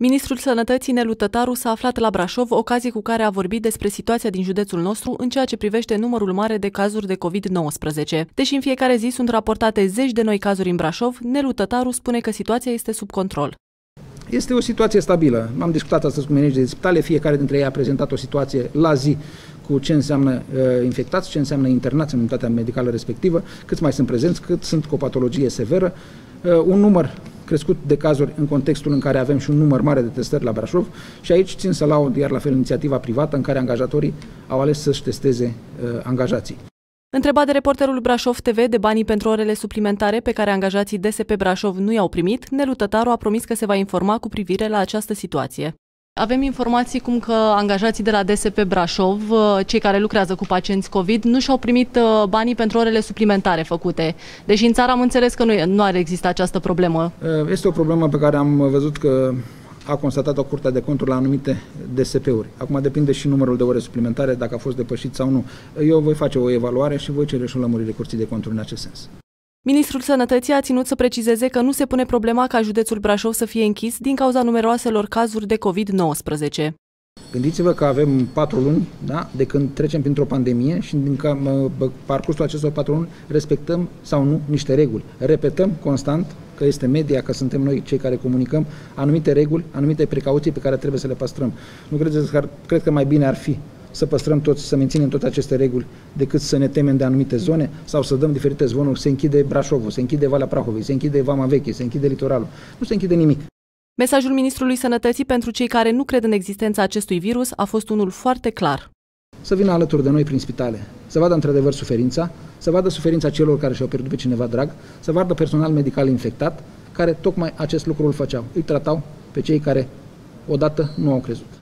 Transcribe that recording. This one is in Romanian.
Ministrul Sănătății Nelu Tătaru s-a aflat la Brașov, ocazie cu care a vorbit despre situația din județul nostru în ceea ce privește numărul mare de cazuri de COVID-19. Deși în fiecare zi sunt raportate zeci de noi cazuri în Brașov, Nelu Tătaru spune că situația este sub control. Este o situație stabilă. Am discutat astăzi cu managerii de spitale, fiecare dintre ei a prezentat o situație la zi cu ce înseamnă uh, infectați, ce înseamnă internați în unitatea medicală respectivă, câți mai sunt prezenți, cât sunt cu o patologie severă. Uh, un număr crescut de cazuri în contextul în care avem și un număr mare de testări la Brașov și aici țin să laud iar la fel inițiativa privată în care angajatorii au ales să-și testeze uh, angajații. Întrebat de reporterul Brașov TV de banii pentru orele suplimentare pe care angajații DSP Brașov nu i-au primit, Nelu Tătaru a promis că se va informa cu privire la această situație. Avem informații cum că angajații de la DSP Brașov, uh, cei care lucrează cu pacienți COVID, nu și-au primit uh, banii pentru orele suplimentare făcute. Deși în țară am înțeles că nu, nu ar exista această problemă. Uh, este o problemă pe care am văzut că a constatat-o Curtea de Conturi la anumite DSP-uri. Acum depinde și numărul de ore suplimentare, dacă a fost depășit sau nu. Eu voi face o evaluare și voi cere și o lămurire Curții de Conturi în acest sens. Ministrul Sănătății a ținut să precizeze că nu se pune problema ca județul Brașov să fie închis din cauza numeroaselor cazuri de COVID-19. Gândiți-vă că avem patru luni da, de când trecem printr-o pandemie și din ca, parcursul acestor patru luni respectăm sau nu niște reguli. Repetăm constant că este media, că suntem noi cei care comunicăm anumite reguli, anumite precauții pe care trebuie să le păstrăm. Nu credeți că, cred că mai bine ar fi să păstrăm toți, să menținem toate aceste reguli, decât să ne temem de anumite zone sau să dăm diferite zvonuri, se închide Brașovul, se închide Valea Prahovei, se închide Vama Veche, se închide litoralul. Nu se închide nimic. Mesajul Ministrului Sănătății pentru cei care nu cred în existența acestui virus a fost unul foarte clar. Să vină alături de noi prin spitale, să vadă într-adevăr suferința, să vadă suferința celor care și-au pierdut pe cineva drag, să vadă personal medical infectat, care tocmai acest lucru îl făceau. Îi tratau pe cei care odată nu au crezut.